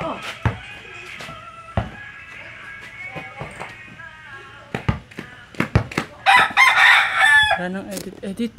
Oh. Yan ang edit-edit.